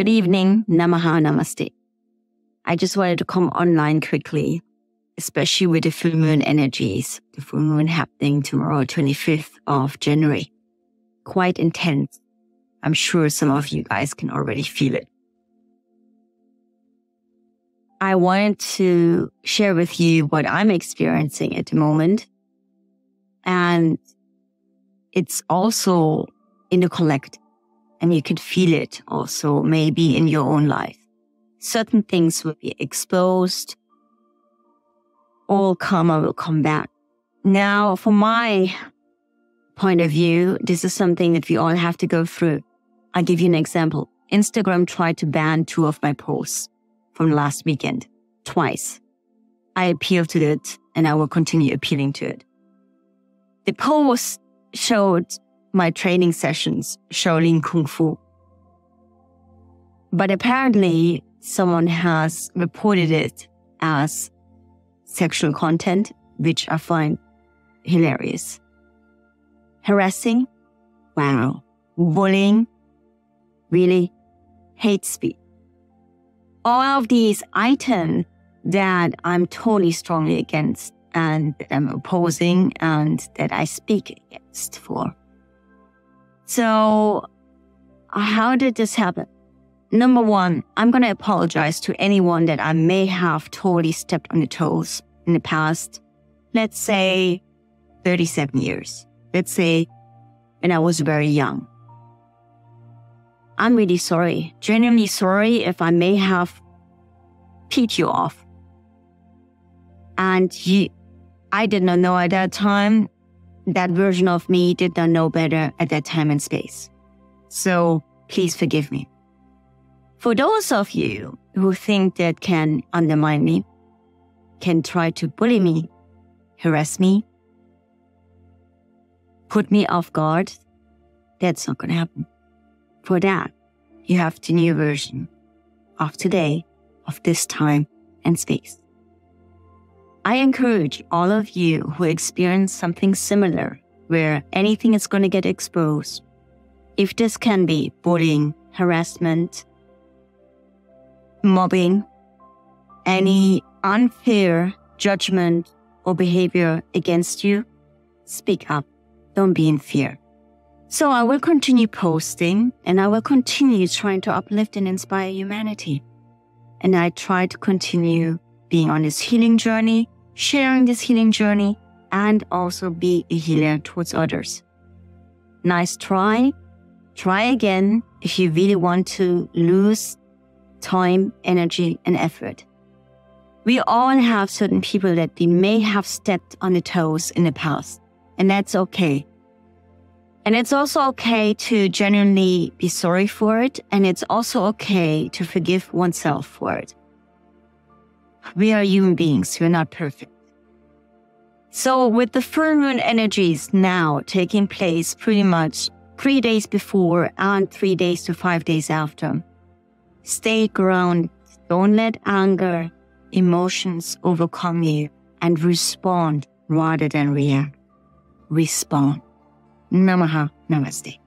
Good evening, Namaha Namaste. I just wanted to come online quickly, especially with the full moon energies. The full moon happening tomorrow, 25th of January. Quite intense. I'm sure some of you guys can already feel it. I wanted to share with you what I'm experiencing at the moment. And it's also in the collective and you could feel it also maybe in your own life. Certain things will be exposed. All karma will come back. Now, from my point of view, this is something that we all have to go through. I'll give you an example. Instagram tried to ban two of my posts from last weekend, twice. I appealed to it and I will continue appealing to it. The post showed my training sessions, Shaolin Kung Fu. But apparently someone has reported it as sexual content, which I find hilarious. Harassing? Wow. Bullying? Really? Hate speech. All of these items that I'm totally strongly against and I'm opposing and that I speak against for. So how did this happen? Number one, I'm going to apologize to anyone that I may have totally stepped on the toes in the past. Let's say 37 years. Let's say when I was very young. I'm really sorry, genuinely sorry if I may have peed you off. And you, I did not know at that time that version of me did not know better at that time and space. So please forgive me. For those of you who think that can undermine me, can try to bully me, harass me, put me off guard, that's not going to happen. For that, you have the new version of today, of this time and space. I encourage all of you who experience something similar where anything is going to get exposed. If this can be bullying, harassment, mobbing, any unfair judgment or behavior against you, speak up. Don't be in fear. So I will continue posting and I will continue trying to uplift and inspire humanity. And I try to continue being on this healing journey, sharing this healing journey, and also be a healer towards others. Nice try. Try again if you really want to lose time, energy, and effort. We all have certain people that we may have stepped on the toes in the past, and that's okay. And it's also okay to genuinely be sorry for it, and it's also okay to forgive oneself for it. We are human beings. We're not perfect. So with the full moon energies now taking place pretty much three days before and three days to five days after, stay grounded. Don't let anger, emotions overcome you and respond rather than react. Respond. Namaha. Namaste.